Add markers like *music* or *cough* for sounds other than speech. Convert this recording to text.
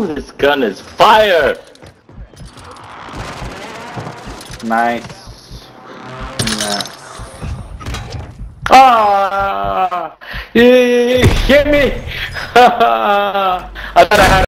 Ooh, this gun is fire! Nice. Yeah. Ah! Yeah, hit me! *laughs* I thought I had